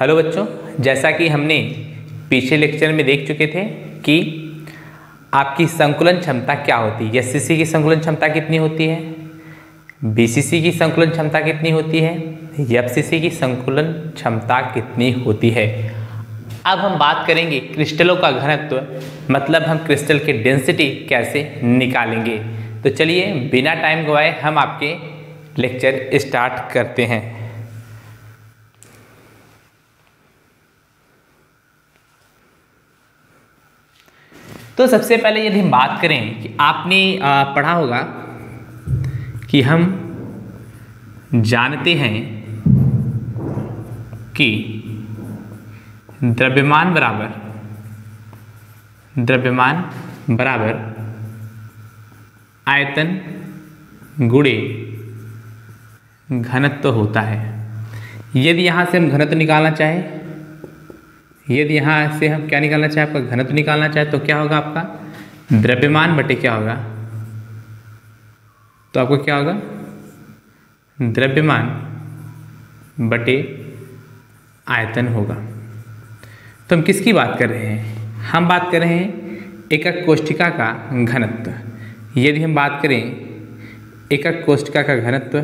Hello बच्चों, जैसा कि हमने पिछले लेक्चर में देख चुके थे कि आपकी संकुलन क्षमता क्या होती है। एस की संकुलन क्षमता कितनी होती है? बीसीसी की संकुलन क्षमता कितनी होती है? एफसीसी की संकुलन क्षमता कितनी होती है? अब हम बात करेंगे क्रिस्टलों का घनत्व मतलब हम क्रिस्टल की डेंसिटी कैसे निकालेंगे। तो चलिए, बिना टाइम गवाए हम आपके लेक्चर स्टार्ट करते हैं। तो सबसे पहले यदि हम बात करें कि आपने पढ़ा होगा कि हम जानते हैं कि द्रव्यमान बराबर द्रव्यमान बराबर आयतन गुड़े घनत्व होता है। यदि यहाँ से हम घनत्व निकालना चाहें यदि यहाँ से हम क्या निकालना चाहें, आपका घनत्व निकालना चाहे तो क्या होगा आपका? द्रव्यमान बटे क्या होगा? तो आपको क्या होगा? द्रव्यमान बटे आयतन होगा। तो हम किसकी बात कर रहे हैं? हम बात कर रहे हैं एकक कोष्ठिका का घनत्व। यदि हम बात करें एकक कोष्ठिका का घनत्व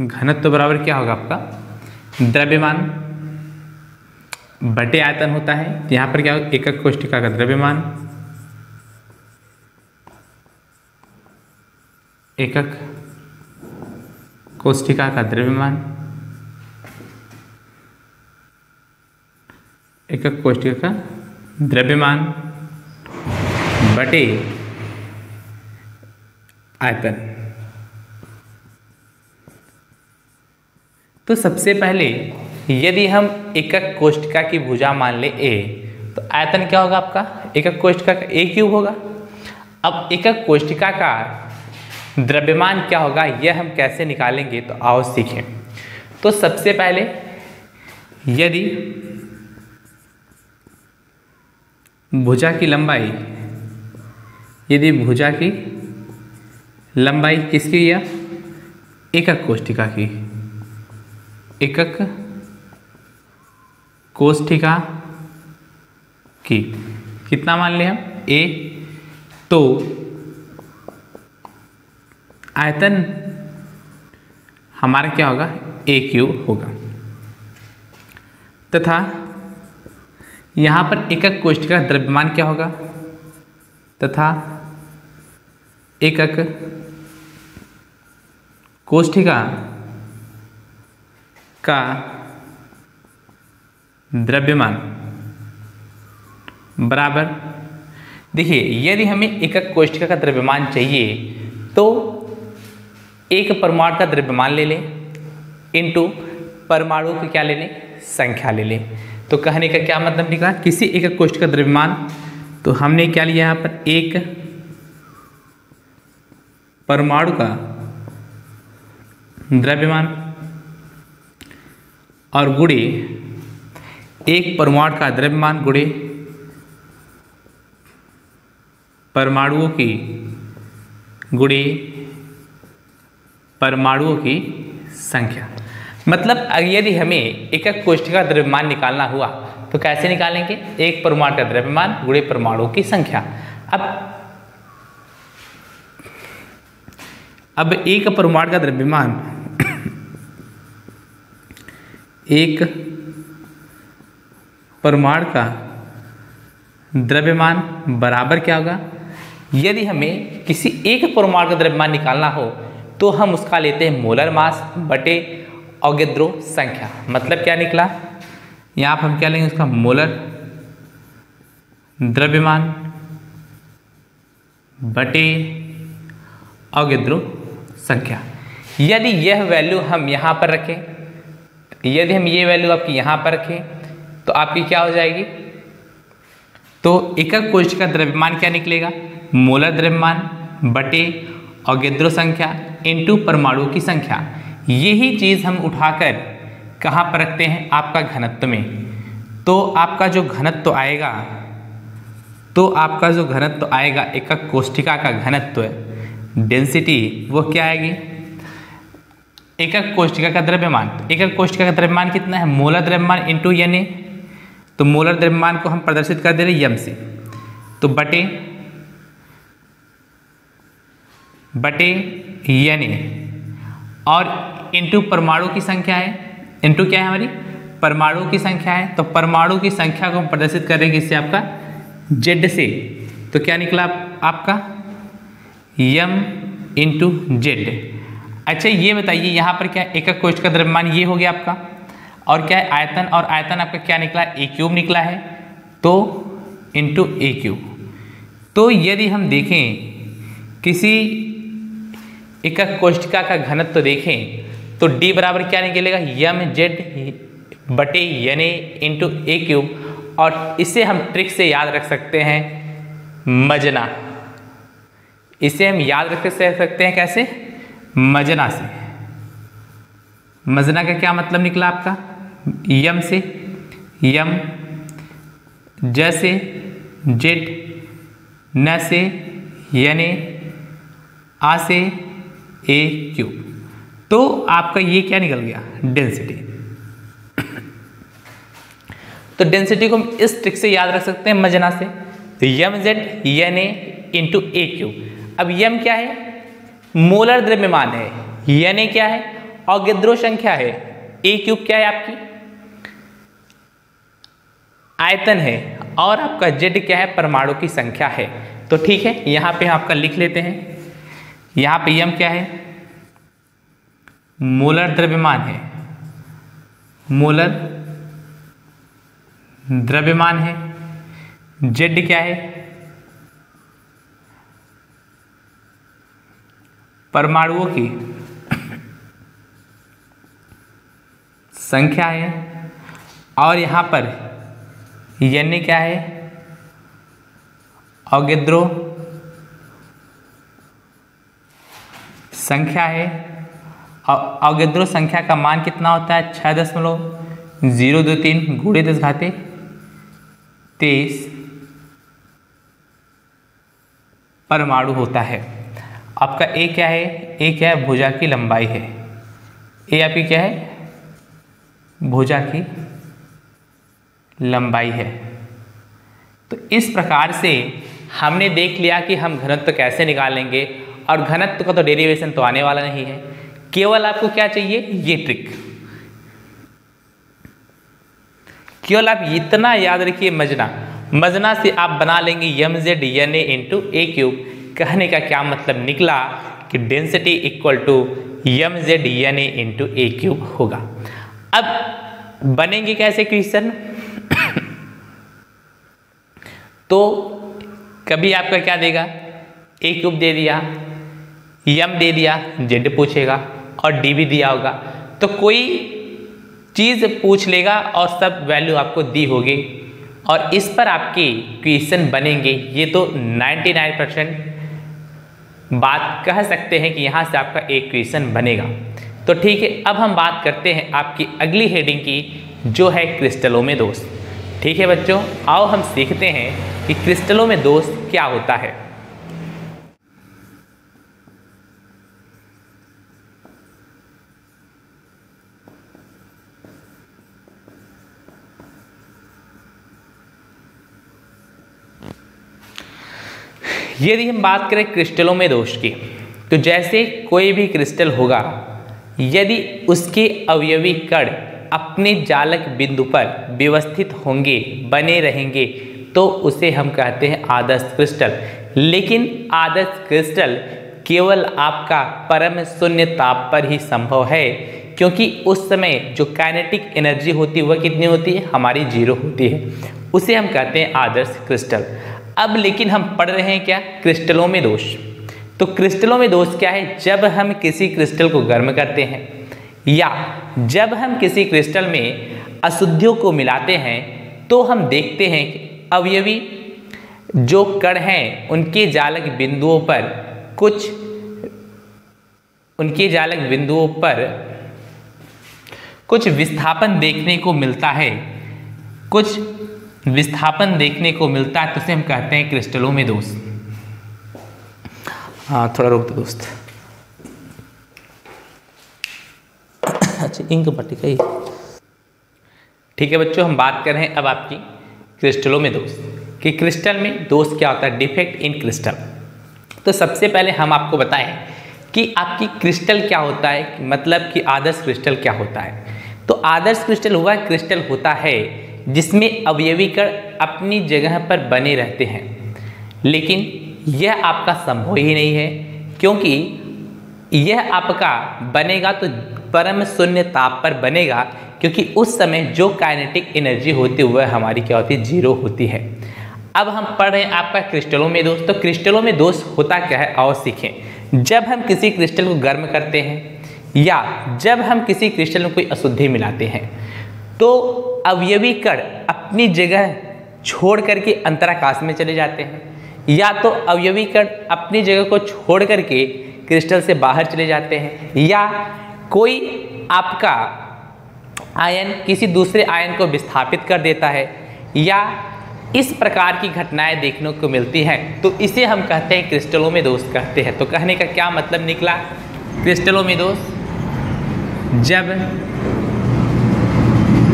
घनत्व बराबर क्या होगा आपका? द्रव्यमान बटे आयतन होता है। यहाँ पर क्या होगा? एकक कोष्ठिका का द्रव्यमान। एकक कोष्ठिका का द्रव्यमान। एकक कोष्ठिका का द्रव्यमान बटे आयतन। तो सबसे पहले, यदि हम एकक कोष्ठिका की भुजा मान ले ए तो आयतन क्या होगा आपका? एकक कोष्ठिका का ए क्यूब होगा। अब एकक कोष्ठिका का द्रव्यमान क्या होगा, यह हम कैसे निकालेंगे तो आओ सीखें। तो सबसे पहले, यदि भुजा की लंबाई, यदि भुजा की लंबाई किसकी या एकक कोष्ठिका की। एकक कोष्ठिका की। कितना मान लिया? हम ए तो आयतन हमारा क्या होगा? ए क्यूब होगा। तथा यहाँ पर एकक कोष्ठिका द्रव्यमान क्या होगा? तथा एकक कोष्ठिका का द्रव्यमान बराबर देखिए यदि हमें एकक कोष्ठिका का द्रव्यमान चाहिए तो एक परमाणु का द्रव्यमान ले लें इनटू परमाणु की क्या ले लें संख्या ले लें तो कहने का क्या मतलब निकला किसी एकक कोष्ठ का द्रव्यमान तो हमने क्या लिया यहाँ पर एक परमाणु का द्रव्यमान और गुड़े, एक परमाणु का द्रव्यमान गुड़े, परमाणुओं की गुड़े, परमाणुओं की संख्या। मतलब यदि हमें एकक कोष्ठिका द्रव्यमान निकालना हुआ तो कैसे निकालेंगे? एक परमाणु का द्रव्यमान, गुड़े परमाणुओं की संख्या। अब अब एक परमाणु का द्रव्यमान एक परमाणु का द्रव्यमान बराबर क्या होगा? यदि हमें किसी एक परमाणु का द्रव्यमान निकालना हो तो हम उसका लेते हैं मोलर मास बटे अवगद्रो संख्या। मतलब क्या निकला? यहाँ पर हम क्या लेंगे? उसका मोलर द्रव्यमान बटे अवगद्रो संख्या। यदि यह वैल्यू हम यहाँ पर रखें यदि हम ये वैल्यू आपकी यहाँ पर रखें तो आपकी क्या हो जाएगी? तो एकक कोष्ठ का द्रव्यमान क्या निकलेगा? मोलर द्रव्यमान, बटे अवगद्रो संख्या इनटू परमाणु की संख्या। यही चीज़ हम उठाकर कहाँ पर रखते हैं? आपका घनत्व में। तो आपका जो घनत्व आएगा तो आपका जो घनत्व आएगा एकक कोष्टिका का घनत्व डेंसिटी वो क्या आएगी? एकक कोष्टिका का द्रव्यमान एकक कोष्टिका का द्रव्यमान कितना है? मोलर द्रव्यमान इंटू एन ए तो मोलर द्रव्यमान को हम प्रदर्शित कर दे रहे यम से तो बटे बटे एन ए और इंटू परमाणु की संख्या है। इंटू क्या है हमारी? परमाणु की संख्या है। तो परमाणु की संख्या को हम प्रदर्शित करेंगे इससे आपका? जेड से। तो क्या निकला आपका? यम इंटू जेड अच्छा ये बताइए, यहाँ पर क्या एकक कोष्ठ का द्रव्यमान ये हो गया आपका? और क्या है आयतन, और आयतन आपका क्या निकला? ए क्यूब निकला है। तो इंटू ए क्यूब तो यदि हम देखें, किसी एकक कोष्ठिका का घनत्व तो देखें तो डी बराबर क्या निकलेगा? यम जेड बटे N A into A cube और इसे हम ट्रिक से याद रख सकते हैं, मजना. इसे हम याद रख सकते हैं कैसे? मजना से। मजना का क्या मतलब निकला आपका? यम से। यम जैसे जेड न से। यने आ से। ए क्यू तो आपका ये क्या निकल गया? डेंसिटी। तो डेंसिटी को हम इस ट्रिक से याद रख सकते हैं, मजना से। तो M Z N A into A cube अब यम क्या है? मोलर द्रव्यमान है। ए क्या है? और संख्या है। ए क्यूब क्या है आपकी? आयतन है। और आपका जेड क्या है? परमाणु की संख्या है। तो ठीक है, यहाँ पे आपका लिख लेते हैं। यहाँ पे यम क्या है? मोलर द्रव्यमान है। मोलर द्रव्यमान है। जेड क्या है? परमाणुओं की संख्या है। और यहाँ पर एन क्या है? अवगेद्रो संख्या है। अवगद्रो संख्या का मान कितना होता है? छः दशमलव ज़ीरो दो तीन गुड़े दस घाते तेईस परमाणु होता है। आपका ए क्या है? ए क्या है? भुजा की लंबाई है। ए आपकी क्या है? भुजा की लंबाई है। तो इस प्रकार से हमने देख लिया कि हम घनत्व कैसे निकालेंगे और घनत्व का तो डेरिवेशन तो आने वाला नहीं है। केवल आपको क्या चाहिए? ये ट्रिक केवल आप इतना याद रखिए मजना। मजना से आप बना लेंगे M Z N A into A cube कहने का क्या मतलब निकला कि density equal to M Z N A into A cube होगा। अब बनेंगे कैसे क्वेश्चन? तो कभी आपका क्या देगा? ए क्यूब दे दिया यम दे दिया जेड पूछेगा और डी भी दिया होगा। तो कोई चीज़ पूछ लेगा और सब वैल्यू आपको दी होगी। और इस पर आपके क्वेश्चन बनेंगे। ये तो 99 परसेंट बात कह सकते हैं कि यहाँ से आपका एक क्वेश्चन बनेगा। तो ठीक है, अब हम बात करते हैं आपकी अगली हेडिंग की, जो है क्रिस्टलों में दोस्त ठीक है बच्चों, आओ हम सीखते हैं कि क्रिस्टलों में दोस्त क्या होता है। यदि हम बात करें क्रिस्टलों में दोष की तो जैसे कोई भी क्रिस्टल होगा, यदि उसके अवयवी कण अपने जालक बिंदु पर व्यवस्थित होंगे, बने रहेंगे तो उसे हम कहते हैं आदर्श क्रिस्टल। लेकिन आदर्श क्रिस्टल केवल आपका परम शून्य ताप पर ही संभव है, क्योंकि उस समय जो काइनेटिक एनर्जी होती है, वह कितनी होती है? हमारी ज़ीरो होती है। उसे हम कहते हैं आदर्श क्रिस्टल। अब लेकिन हम पढ़ रहे हैं क्या? क्रिस्टलों में दोष। तो क्रिस्टलों में दोष क्या है? जब हम किसी क्रिस्टल को गर्म करते हैं, या जब हम किसी क्रिस्टल में अशुद्धियों को मिलाते हैं तो हम देखते हैं कि अवयवी जो कण हैं, उनके जालक बिंदुओं पर कुछ, उनके जालक बिंदुओं पर कुछ विस्थापन देखने को मिलता है। कुछ विस्थापन देखने को मिलता है तो उसे हम कहते हैं क्रिस्टलों में दोष। हाँ थोड़ा रोक दो दोस्त। अच्छा इंक पट्टी का ठीक है बच्चों हम बात कर रहे हैं अब आपकी क्रिस्टलों में दोष। कि क्रिस्टल में दोष क्या होता है? Defect in crystal. तो सबसे पहले हम आपको बताएँ कि आपकी क्रिस्टल क्या होता है? मतलब कि आदर्श क्रिस्टल क्या होता है? तो आदर्श क्रिस्टल हुआ क्रिस्टल होता है जिसमें अवयवी कण अपनी जगह पर बने रहते हैं। लेकिन यह आपका संभव ही नहीं है, क्योंकि यह आपका बनेगा तो परम शून्य ताप पर बनेगा, क्योंकि उस समय जो काइनेटिक एनर्जी होती है, वह हमारी क्या होती है? ज़ीरो होती है। अब हम पढ़ रहे हैं आपका क्रिस्टलों में दोष। तो क्रिस्टलों में दोष होता क्या है? और सीखें। जब हम किसी क्रिस्टल को गर्म करते हैं, या जब हम किसी क्रिस्टल में कोई अशुद्धि मिलाते हैं तो अवयवी कण अपनी जगह छोड़ करके अंतराकाश में चले जाते हैं। या तो अवयवी कण अपनी जगह को छोड़ करके क्रिस्टल से बाहर चले जाते हैं। या कोई आपका आयन किसी दूसरे आयन को विस्थापित कर देता है। या इस प्रकार की घटनाएँ देखने को मिलती हैं। तो इसे हम कहते हैं क्रिस्टलों में दोष कहते हैं। तो कहने का क्या मतलब निकला? क्रिस्टलों में दोष? जब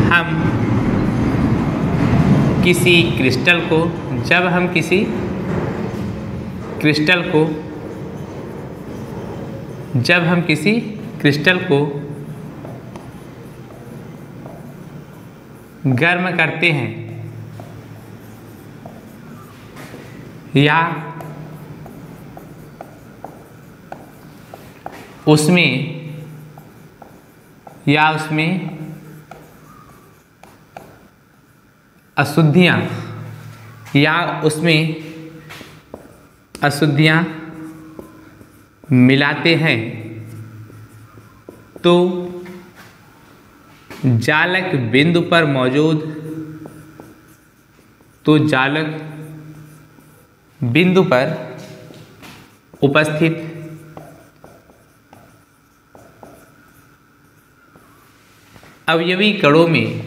हम किसी क्रिस्टल को, जब हम किसी क्रिस्टल को, जब हम किसी क्रिस्टल को गर्म करते हैं या उसमें या उसमें अशुद्धियाँ, या उसमें अशुद्धियाँ मिलाते हैं तो जालक बिंदु पर मौजूद तो जालक बिंदु पर उपस्थित। अवयवी कणों में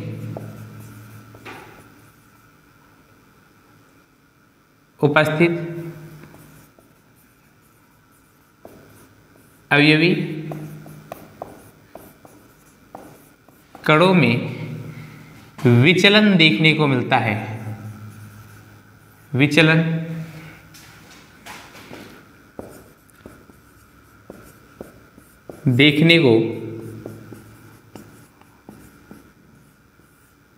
उपस्थित। अवयवी कणों में विचलन देखने को मिलता है। विचलन। देखने को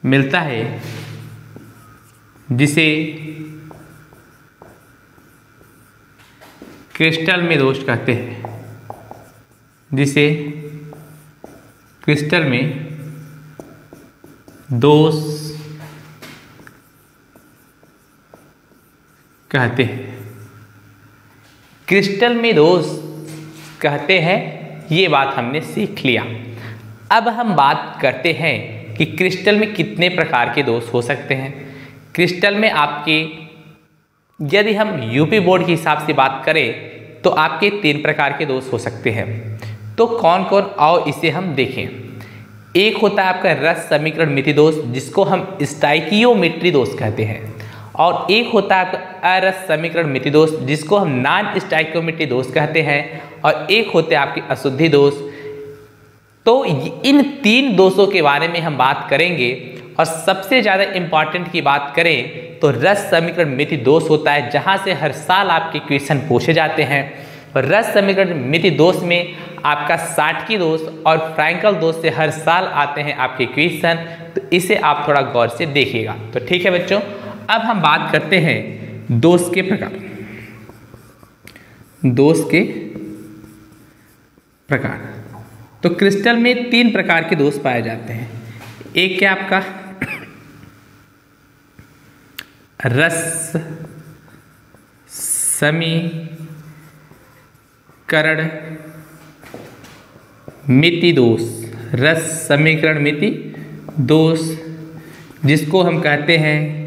मिलता है, जिसे क्रिस्टल में दोष कहते हैं। जिसे क्रिस्टल में दोष कहते हैं। क्रिस्टल में दोष कहते हैं, ये बात हमने सीख लिया। अब हम बात करते हैं कि क्रिस्टल में कितने प्रकार के दोष हो सकते हैं। क्रिस्टल में आपके यदि हम यूपी बोर्ड के हिसाब से बात करें तो आपके तीन प्रकार के दोष हो सकते हैं। तो कौन कौन आओ इसे हम देखें। एक होता है आपका रस समीकरण मिति दोष, जिसको हम स्टाइकियोमेट्री दोष कहते हैं। और एक होता है आपका अरस समीकरण मिति दोष, जिसको हम नॉन स्टाइकोमेट्री दोष कहते हैं। और एक होते हैं आपके अशुद्धि दोष। तो इन तीन दोषों के बारे में हम बात करेंगे। और सबसे ज़्यादा इंपॉर्टेंट की बात करें तो रस समीकरण मिति दोष होता है, जहाँ से हर साल आपके क्वेश्चन पूछे जाते हैं। रस समीकरण मिति दोष में आपका साठकी दोष और फ्रैंकल दोष से हर साल आते हैं आपके क्वेश्चन तो इसे आप थोड़ा गौर से देखिएगा। तो ठीक है बच्चों, अब हम बात करते हैं दोष के प्रकार। दोष के प्रकार। तो क्रिस्टल में तीन प्रकार के दोष पाए जाते हैं। एक क्या आपका? रस समीकरण मिति दोष। रस समीकरण मिति दोष, जिसको हम कहते हैं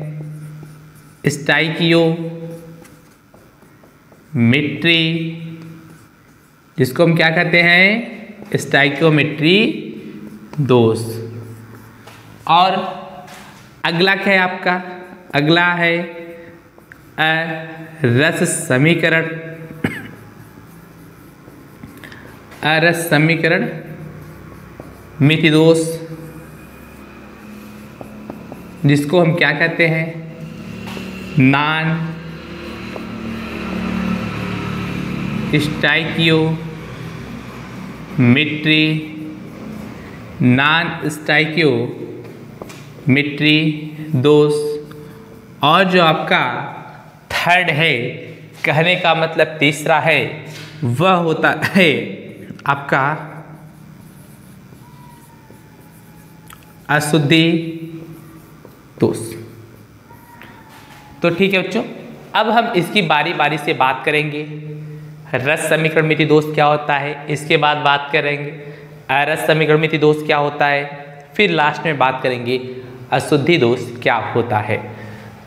स्टाइकियो, मिट्री, जिसको हम क्या कहते हैं? स्टाइकोमेट्री दोष। और अगला क्या है आपका? अगला है अरस समीकरण। अरस समीकरण मिति दोष जिसको हम क्या कहते हैं? नान। स्टाइकियो। मिट्री। नान स्टाइकियो। मिट्री। दोष। और जो आपका थर्ड है, कहने का मतलब तीसरा है, वह होता है आपका अशुद्धि दोष। तो ठीक है बच्चों, अब हम इसकी बारी बारी से बात करेंगे। रस समीकरण मिति दोष क्या होता है, इसके बाद बात करेंगे। अरस समीकरण मिति दोष क्या होता है, फिर लास्ट में बात करेंगे, अशुद्धि दोष क्या होता है।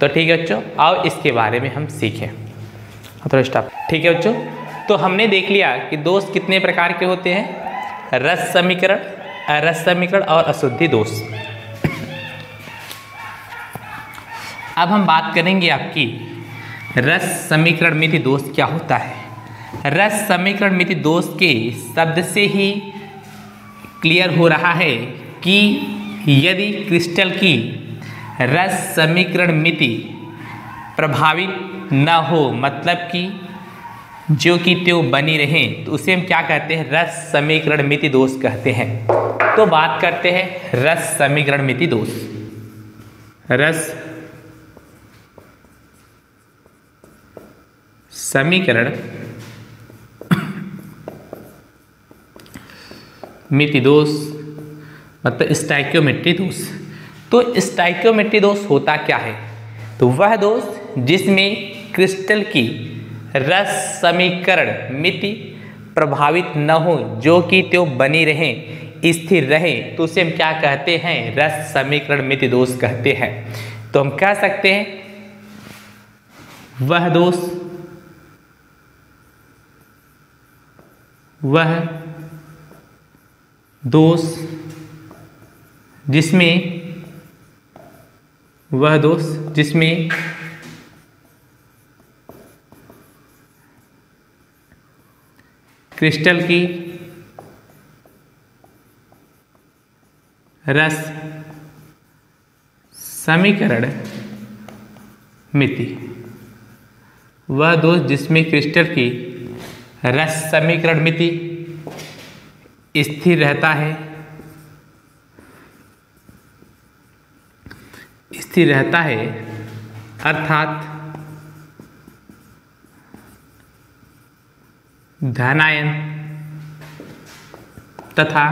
तो ठीक है बच्चों, आओ इसके बारे में हम सीखें। थोड़ा स्टॉप ठीक है बच्चों? तो हमने देख लिया कि दोष कितने प्रकार के होते हैं। रस समीकरण रस समीकरण और अशुद्धि दोष। अब हम बात करेंगे आपकी रस समीकरण मिति दोष क्या होता है। रस समीकरण मिति दोष के शब्द से ही क्लियर हो रहा है कि यदि क्रिस्टल की रस समीकरण मिति प्रभावित न हो मतलब कि जो कि त्यो बनी रहे तो उसे हम क्या कहते हैं? रस समीकरण मिति दोष कहते हैं। तो बात करते हैं रस समीकरण मिति दोष। रस समीकरण मिति दोष मतलब स्टाइक्योमेट्री दोष। तो स्टाइक्योमेट्री दोष होता क्या है? तो वह दोष जिसमें क्रिस्टल की रस समीकरण मिति प्रभावित न हो, जो कि त्यो बनी रहे, स्थिर रहे तो उसे हम क्या कहते हैं? रस समीकरण मिति दोष कहते हैं। तो हम कह सकते हैं, वह दोष वह दोष जिसमें वह दोष जिसमें क्रिस्टल की रस समीकरण मिति वह दोष जिसमें क्रिस्टल की रस समीकरण मिति स्थिर रहता है। स्थिर रहता है अर्थात धनायन तथा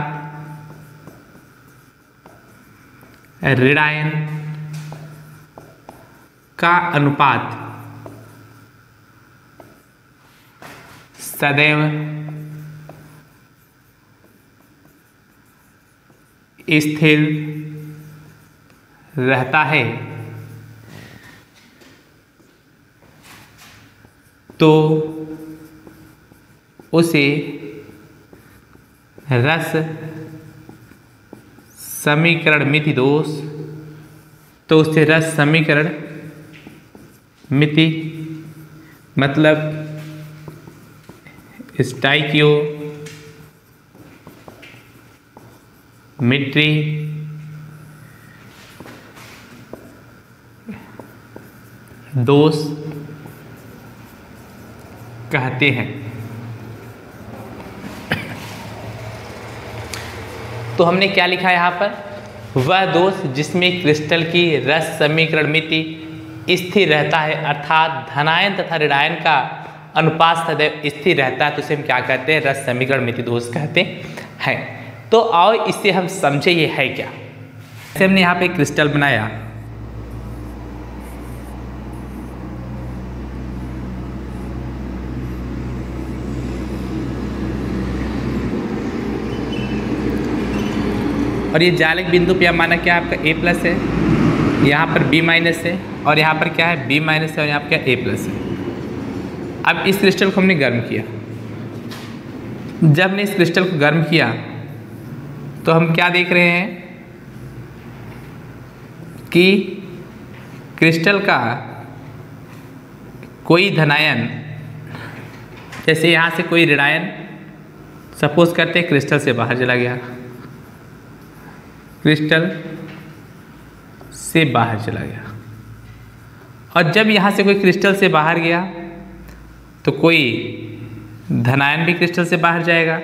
ऋणायन का अनुपात सदैव स्थिर रहता है। तो उसे रस समीकरण मिति दोष तो उसे रस समीकरण मिति मतलब स्टाइकियो मिट्री दोष कहते हैं। तो हमने क्या लिखा है यहाँ पर? वह दोष जिसमें क्रिस्टल की रस समीकरण मिति स्थिर रहता है, अर्थात धनायन तथा ऋणायन का अनुपात सदैव स्थिर रहता है तो उसे हम क्या कहते हैं? रस समीकरण मिति दोष कहते हैं। तो आओ इससे हम समझे ये है क्या? हमने यहाँ पे क्रिस्टल बनाया। और ये जालक बिंदु पे माना क्या आपका ए प्लस है। यहाँ पर बी माइनस है और यहाँ पर क्या है? बी माइनस है और यहाँ पर क्या? ए प्लस है। अब इस क्रिस्टल को हमने गर्म किया। जब हमने इस क्रिस्टल को गर्म किया तो हम क्या देख रहे हैं कि क्रिस्टल का कोई धनायन, जैसे यहाँ से कोई ऋणायन सपोज़ करते हैं क्रिस्टल से बाहर चला गया। क्रिस्टल से बाहर चला गया। और जब यहाँ से कोई क्रिस्टल से बाहर गया तो कोई धनायन भी क्रिस्टल से बाहर जाएगा।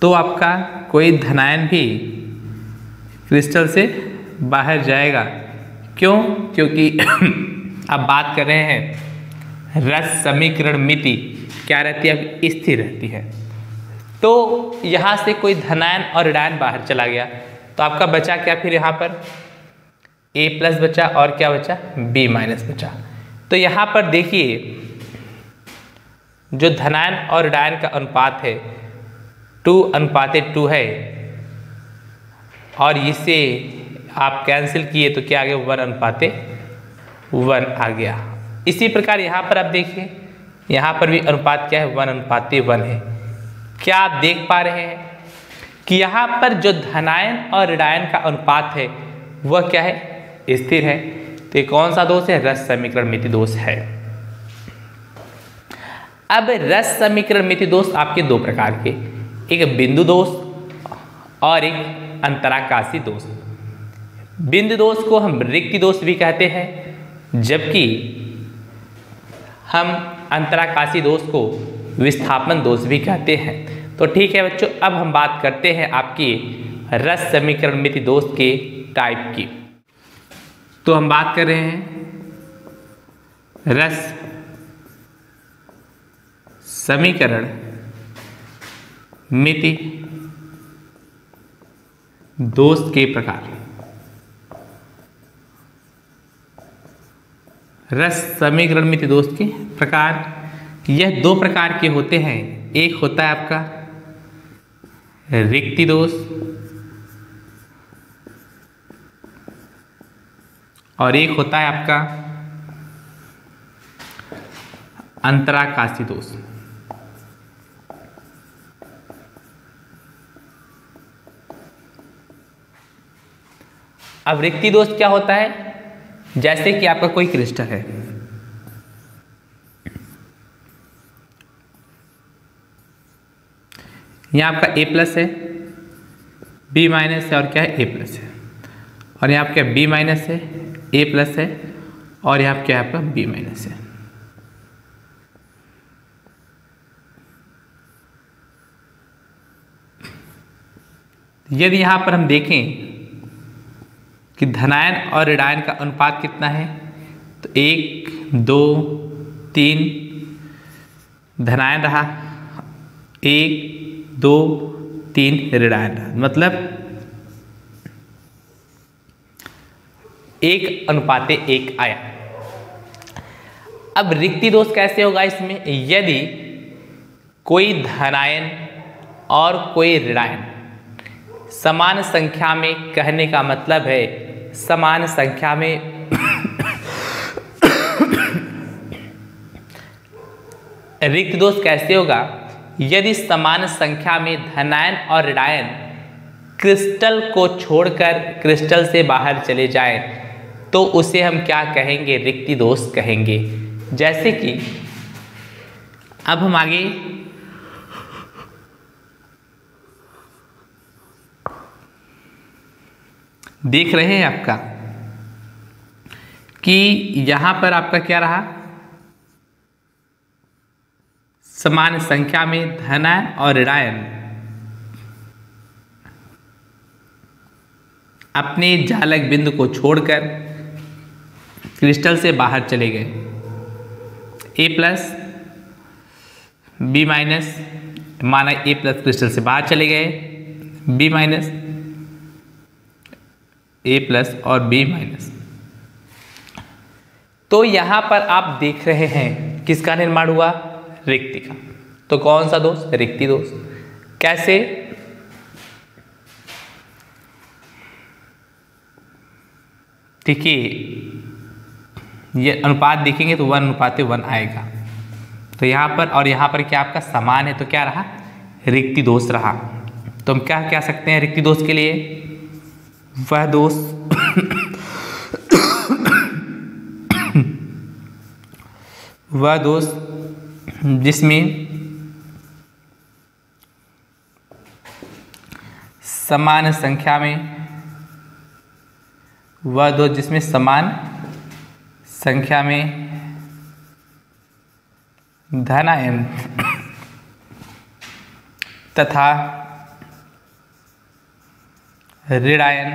तो आपका कोई धनायन भी क्रिस्टल से बाहर जाएगा। क्यों? क्योंकि अब बात कर रहे हैं रस समीकरण मिति। क्या रहती है? अब स्थिर रहती है। तो यहाँ से कोई धनायन और ऋणायन बाहर चला गया। तो आपका बचा क्या फिर यहाँ पर? ए प्लस बचा और क्या बचा? बी माइनस बचा। तो यहाँ पर देखिए, जो धनायन और ऋणायन का अनुपात है टू अनुपाते टू है। और इसे आप कैंसिल किए तो क्या आ गया? वन अनुपाते वन आ गया। इसी प्रकार यहाँ पर आप देखिए, यहाँ पर भी अनुपात क्या है? वन अनुपाते वन है। क्या आप देख पा रहे हैं कि यहाँ पर जो धनायन और ऋणायन का अनुपात है, वह क्या है? स्थिर है। तो ये कौन सा दोष है? रस समीकरण मिति दोष है। अब रस समीकरण मिति दोष आपके दो प्रकार के, एक बिंदु दोष और एक अंतराकाशी दोष। बिंदु दोष को हम रिक्ति दोष भी कहते हैं, जबकि हम अंतराकाशी दोष को विस्थापन दोष भी कहते हैं। तो ठीक है बच्चों, अब हम बात करते हैं आपकी रस समीकरण मिति दोष के टाइप की। तो हम बात कर रहे हैं रस समीकरण मिति दोष के प्रकार। रस समीकरण मिति दोष के प्रकार यह दो प्रकार के होते हैं। एक होता है आपका रिक्ति दोष और एक होता है आपका अंतराकाशी दोष। अब रिक्ति दोष क्या होता है? जैसे कि आपका कोई क्रिस्टल है। यहाँ आपका ए प्लस है बी माइनस है और क्या है? ए प्लस है। और यहाँ आपका बी माइनस है ए प्लस है और यहाँ क्या है आपका बी माइनस है। यदि यहाँ पर हम देखें कि धनायन और ऋणायन का अनुपात कितना है तो एक, दो, तीन, धनायन रहा, एक दो, तीन ऋणायन मतलब एक अनुपाते एक आया। अब रिक्ति दोष कैसे होगा इसमें? यदि कोई धनायन और कोई ऋणायन समान संख्या में कहने का मतलब है, समान संख्या में रिक्त दोष कैसे होगा? यदि समान संख्या में धनायन और ऋणायन क्रिस्टल को छोड़कर क्रिस्टल से बाहर चले जाएँ तो उसे हम क्या कहेंगे? रिक्ति दोष कहेंगे। जैसे कि, अब हम आगे देख रहे हैं आपका कि यहाँ पर आपका क्या रहा? समान संख्या में धनायन और ऋणायन अपने जालक बिंदु को छोड़कर क्रिस्टल से बाहर चले गए। ए प्लस बी माइनस माना ए प्लस क्रिस्टल से बाहर चले गए। बी माइनस ए प्लस और बी माइनस तो यहाँ पर आप देख रहे हैं किसका निर्माण हुआ? रिक्ति का। तो कौन सा दोष? रिक्ति दोष। कैसे? देखिए, ये अनुपात देखेंगे तो वन अनुपात वन आएगा। तो यहाँ पर और यहाँ पर क्या आपका समान है तो क्या रहा? रिक्ति दोष रहा। तो हम क्या कह सकते हैं रिक्ति दोष के लिए? वह दोष वह दोष जिसमें समान संख्या में वह दो जिसमें समान संख्या में धनायन तथा ऋणायन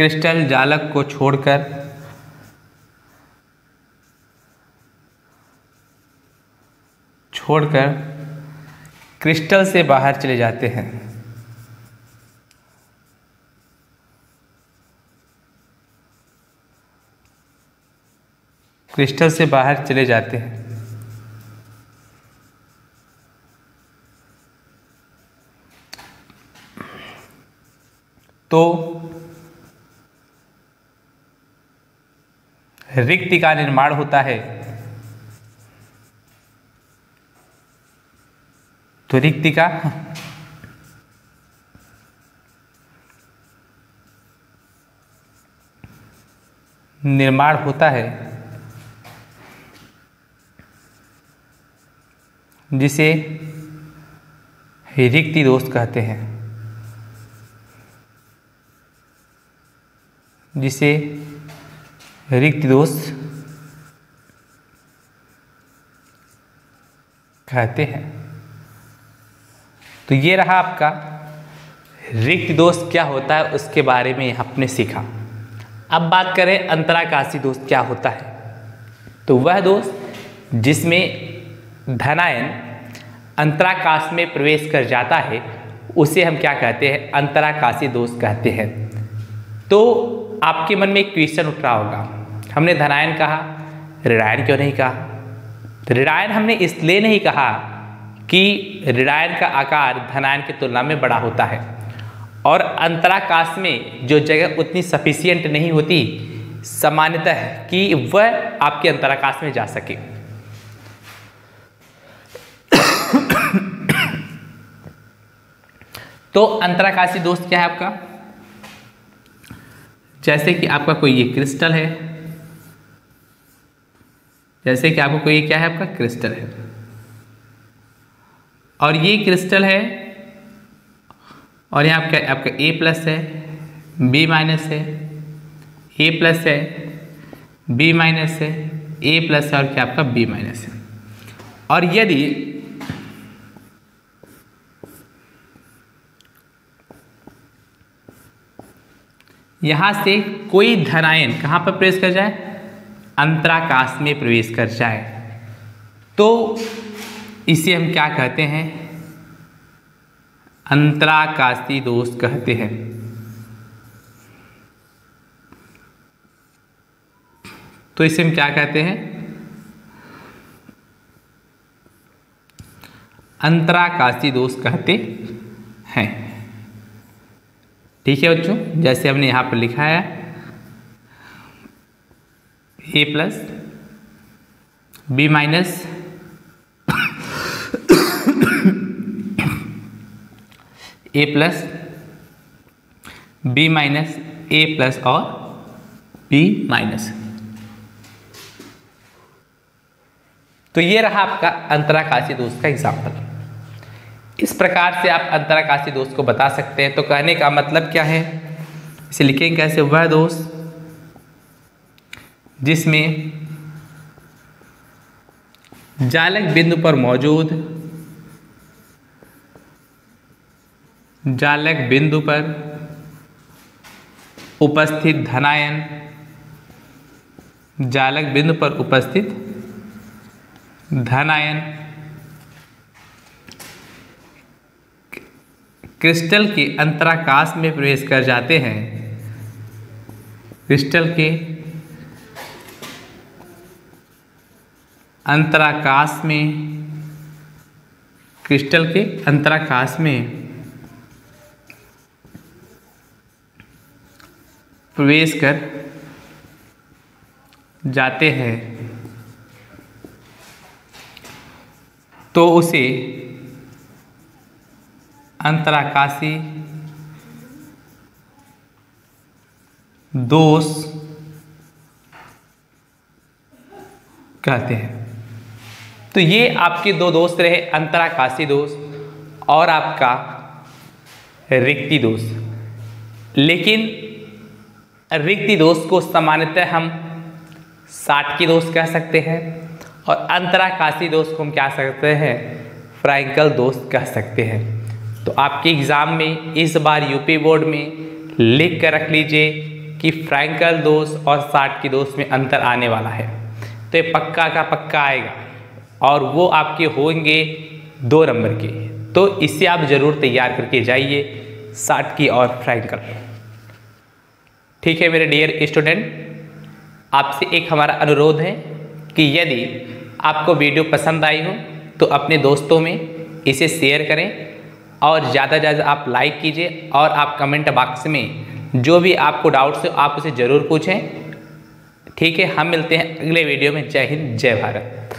क्रिस्टल जालक को छोड़कर छोड़कर क्रिस्टल से बाहर चले जाते हैं। क्रिस्टल से बाहर चले जाते हैं। तो रिक्ति का निर्माण होता है। तो रिक्ति का निर्माण होता है, जिसे रिक्ति दोष कहते हैं, जिसे रिक्त दोष कहते हैं। तो ये रहा आपका रिक्त दोष क्या होता है, उसके बारे में आपने सीखा। अब बात करें अंतराकाशी दोष क्या होता है। तो वह दोष जिसमें धनायन अंतराकाश में प्रवेश कर जाता है, उसे हम क्या कहते हैं, अंतराकाशी दोष कहते हैं। तो आपके मन में एक क्वेश्चन उठ रहा होगा हमने धनायन कहा ऋणायन क्यों नहीं कहा? तो ऋणायन हमने इसलिए नहीं कहा कि ऋणायन का आकार धनायन की तुलना में बड़ा होता है। और अंतराकाश में जो जगह उतनी सफिशियंट नहीं होती, सामान्यतः कि वह आपके अंतराकाश में जा सके। तो अंतराकाशी दोस्त क्या है आपका? जैसे कि आपका कोई ये क्रिस्टल है जैसे कि आपको ये क्या है आपका? क्रिस्टल है। और ये क्रिस्टल है, और यहाँ आपका आपका ए प्लस है बी माइनस है ए प्लस है बी माइनस है ए प्लस है, और क्या आपका? बी माइनस है। और यदि यहाँ से कोई धनायन कहाँ पर प्रेस कर जाए? अंतराकाश में प्रवेश कर जाए। तो इसे हम क्या कहते हैं? अंतराकाशी दोष कहते हैं। तो इसे हम क्या कहते हैं? अंतराकाशी दोष कहते हैं। ठीक है बच्चों, जैसे हमने यहाँ पर लिखा है A plus B minus A plus B minus A plus और बी माइनस तो ये रहा आपका अंतराकाशी दोष का एग्ज़ाम्पल इस प्रकार से आप अंतराकाशी दोष को बता सकते हैं। तो कहने का मतलब क्या है? इसे लिखेंगे कैसे? वह दोष जिसमें जालक बिंदु पर मौजूद, जालक बिंदु पर उपस्थित धनायन, जालक बिंदु पर उपस्थित धनायन। क्रिस्टल के अंतराकाश में प्रवेश कर जाते हैं। क्रिस्टल के अंतराकाश में, क्रिस्टल के अंतराकाश में, प्रवेश कर जाते हैं। तो उसे अंतराकाशी दोष कहते हैं। तो ये आपके दो दोस्त रहे, अंतराकाशी दोष और आपका रिक्ति दोष लेकिन रिक्ति दोष को सामान्यतः हम साठ की दोष कह सकते हैं और अंतराकाशी दोष को हम क्या सकते हैं, फ्रैंकल दोष कह सकते हैं। तो आपके एग्ज़ाम में, इस बार यूपी बोर्ड में लिख कर रख लीजिए कि फ्रैंकल दोष और साठ की दोष में अंतर आने वाला है। तो ये पक्का का पक्का आएगा। और वो आपके होंगे दो नंबर के। तो इसे आप ज़रूर तैयार करके जाइए साठ की और फ्रैंकल ठीक है मेरे डियर स्टूडेंट आपसे एक हमारा अनुरोध है कि यदि आपको वीडियो पसंद आई हो तो अपने दोस्तों में इसे शेयर करें और ज़्यादा से ज़्यादा आप लाइक कीजिए और आप कमेंट बॉक्स में जो भी आपको डाउट्स हो, आप उसे ज़रूर पूछें। ठीक है, हम मिलते हैं अगले वीडियो में। जय हिंद, जय भारत।